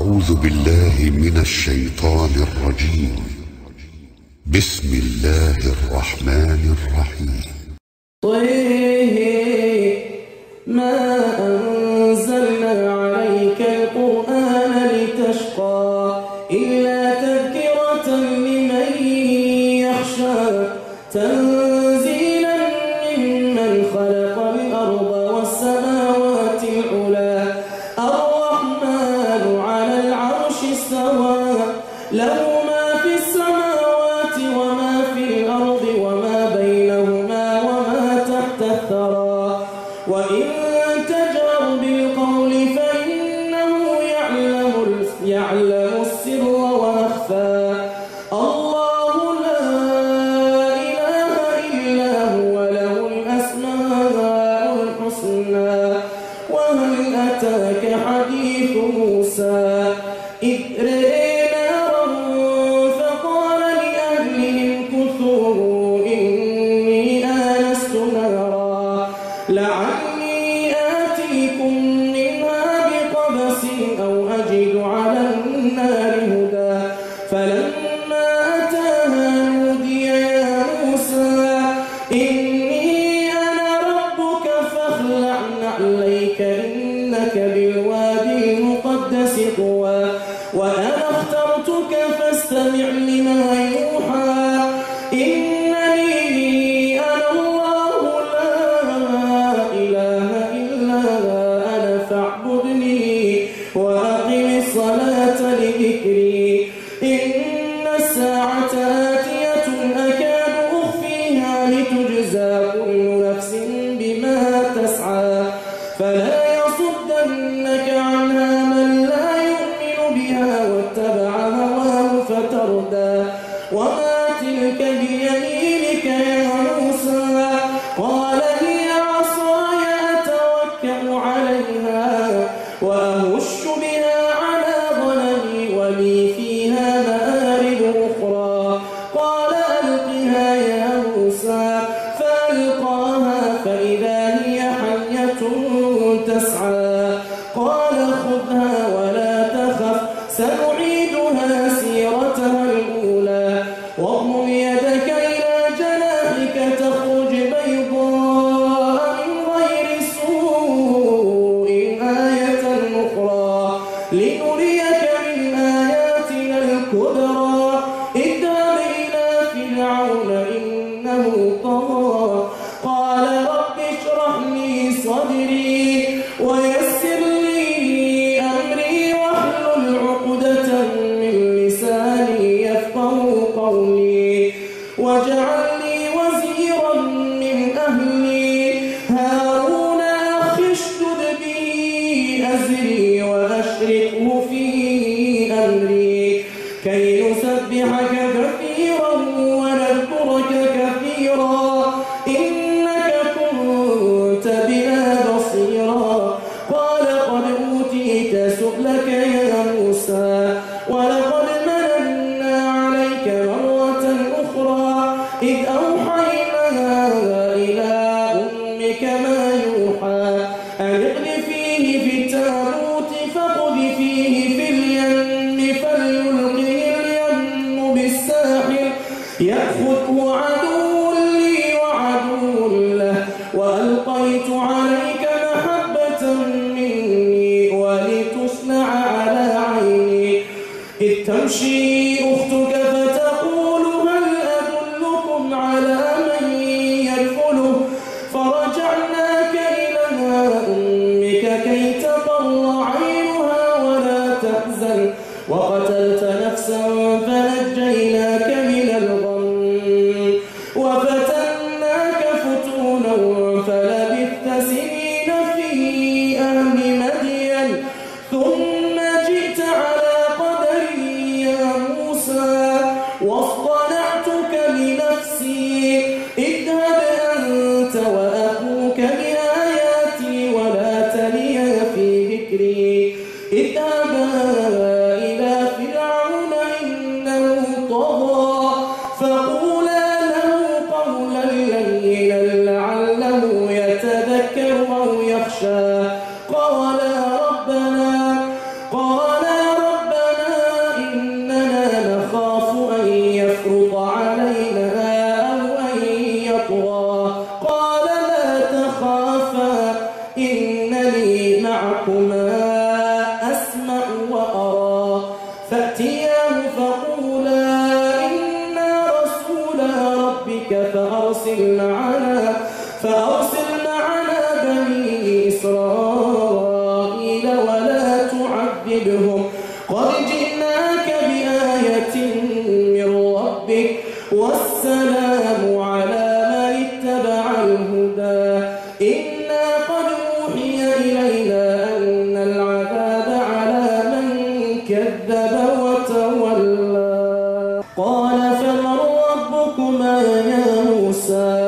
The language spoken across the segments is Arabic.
أعوذ بالله من الشيطان الرجيم. بسم الله الرحمن الرحيم. طه ما لك بالوادي المقدس طوى 我 O Abata علينا موسى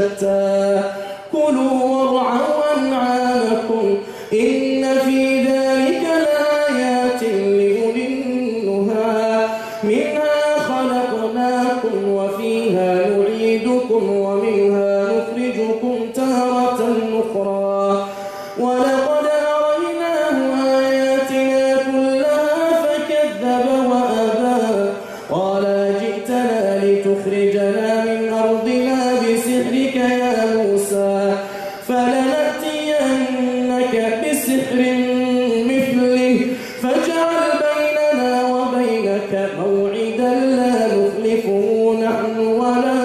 شتى كلوا وارعوا أنعامكم. ولا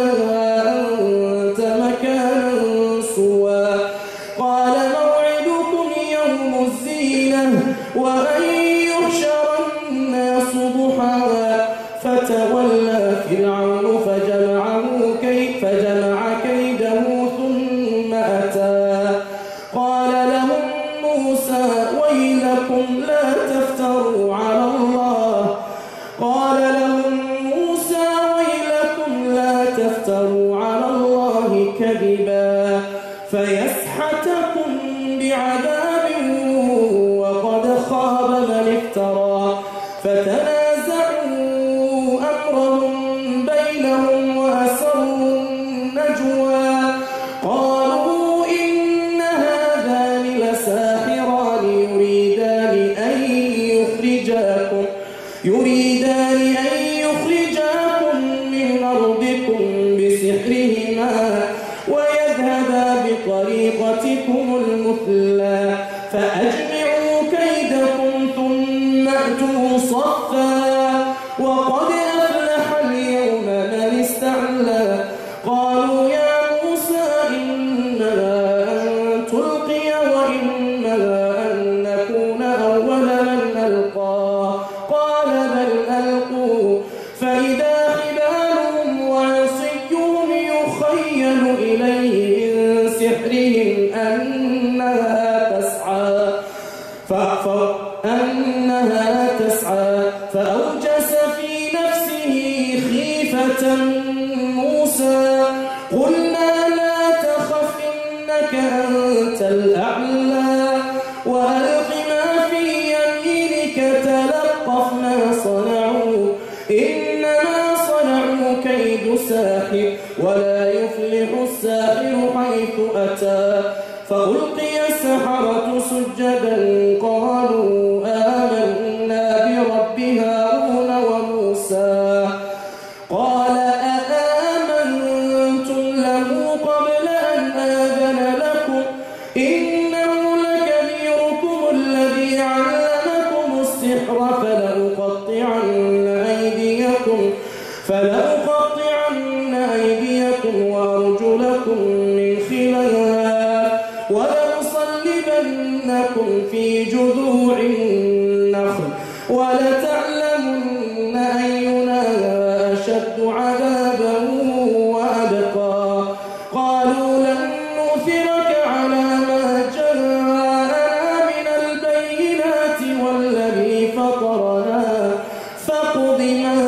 فطرنا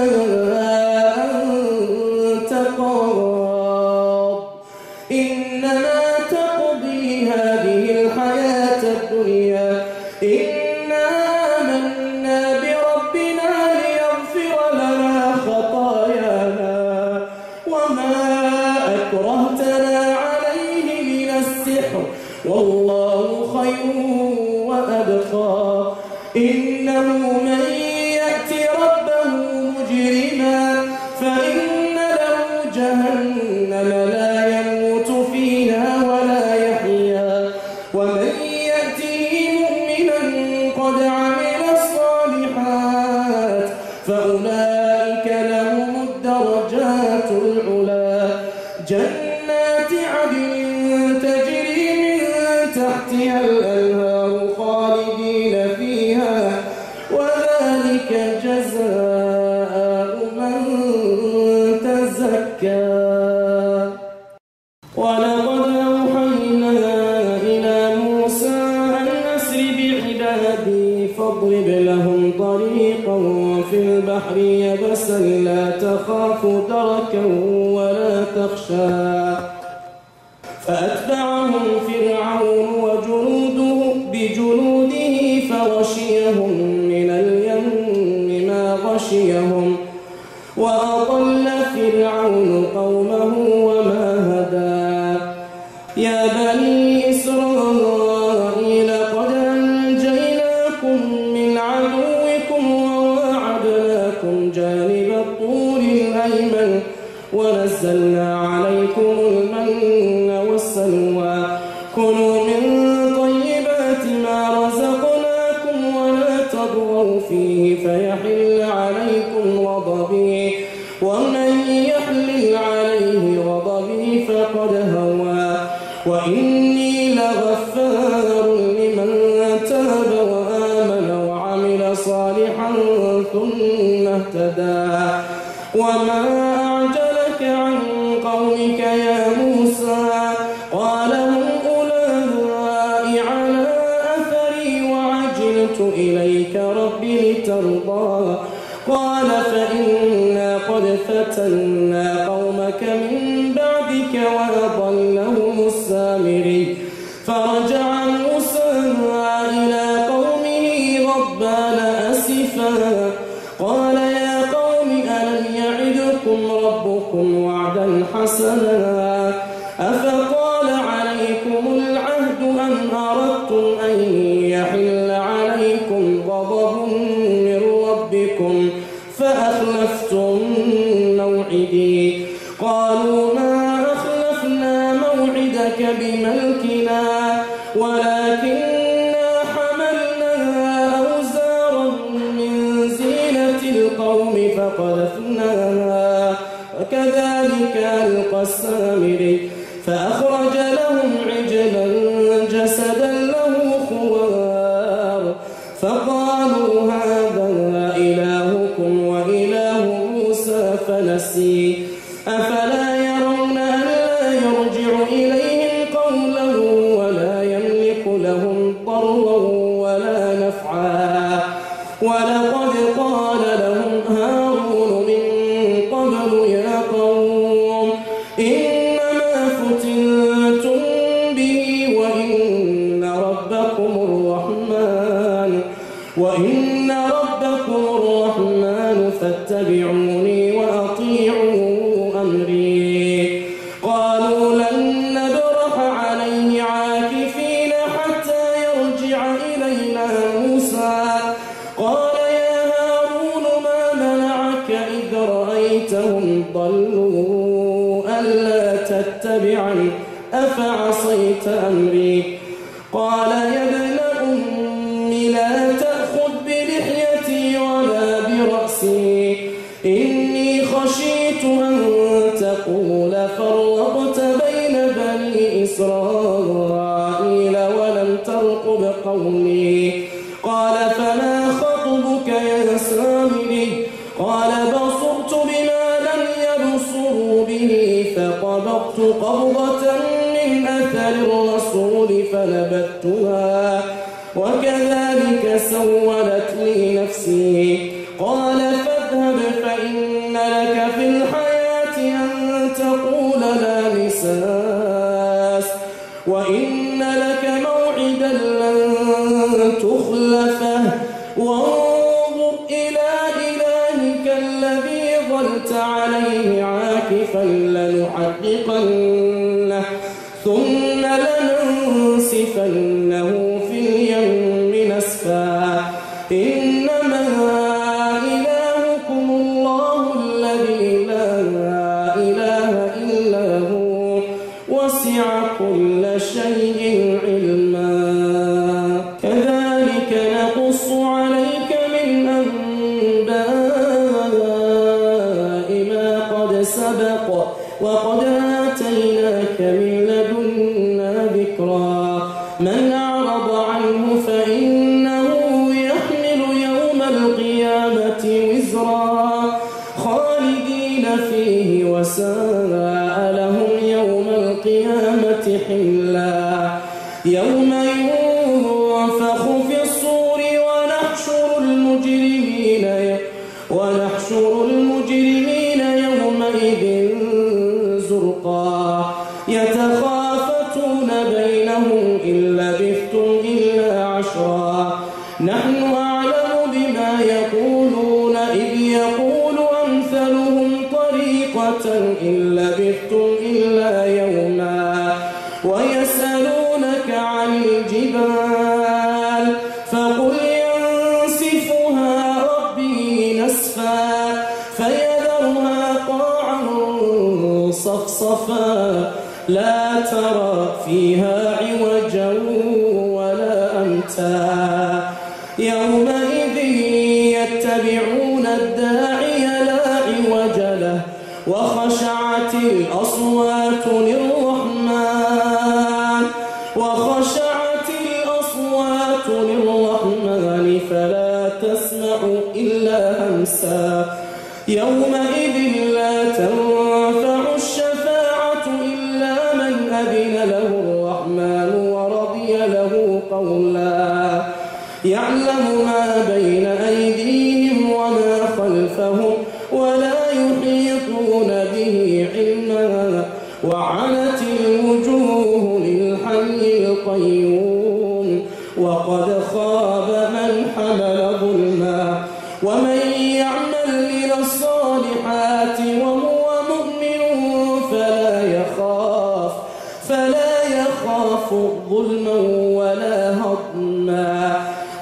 Oh. البحر يبسا لا تخاف دركا ولا تخشى. فأتبعهم فرعون وجنوده بجنوده فغشيهم من اليم ما غشيهم. وأضل فرعون لغفار لمن تاب وآمن وعمل صالحا ثم اهتدى. وما أعجلك عن قومك يا موسى؟ قال هم أولئي على أثري وعجلت إليك رب لترضى. قال فإنا قد فتنا ذلك القسام ألا تتبعني أفعصيت أمري؟ قال يا قبضة من أثر الرسول فنبتها وكذلك سولت لي نفسي قال فاذهب فإن لك في الحياة أن تقول لا مساس وإن لك موعدا لن تخلفه. وانظر إلى إلهك الذي ظلت عليه عاكفا 我黄娟 لا ترى فيها عوجا ولا أمتا. يومئذ يتبعون الداعي لا عوج له وخشعت الأصوات للرحمن وخشعت الأصوات للرحمن فلا تسمع إلا أمسا. يومئذ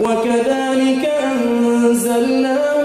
وكذلك أنزلناه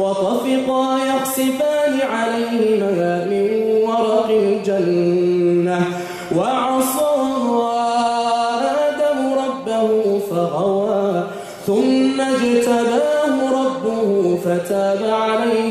وطفقا يقصفان عليهما من ورق الجنة. وعصى آدم ربه فغوى ثم اجتباه ربه فتاب عليه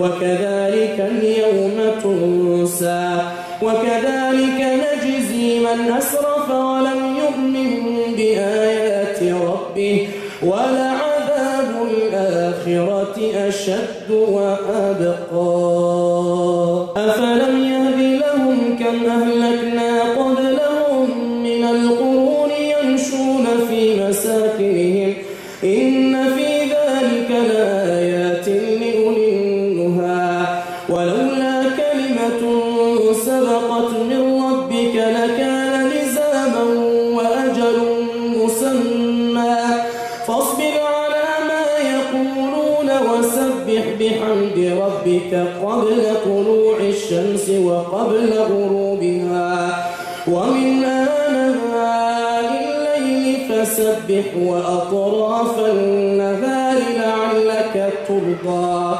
وكذلك اليوم تنسى وكذلك نجزي من أسرف ولم يؤمن بآيات ربه ولعذاب الآخرة أشد وأبقى أفلم يهد لهم كم أهلكنا فسبح وأطراف النهار لعلك ترضى.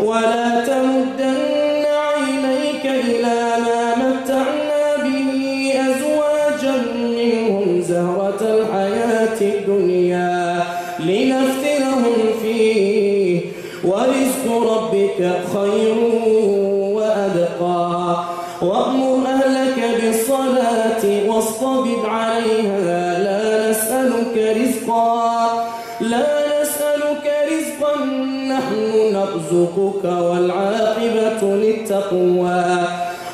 ولا تمدن عينيك إلى ما متعنا به أزواجا منهم زهرة الحياة الدنيا لنفتنهم فيه. ورزق ربك خير نحن نرزقك والعاقبة للتقوى.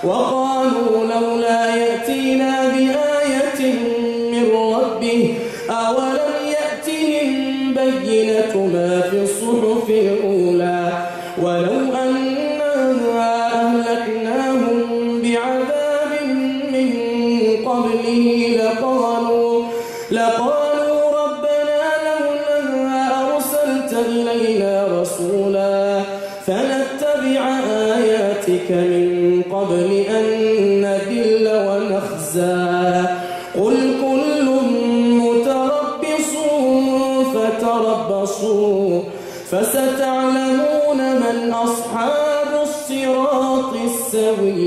وقالوا لولا يأتينا بآية من ربه أولم يأتهم بينة ما we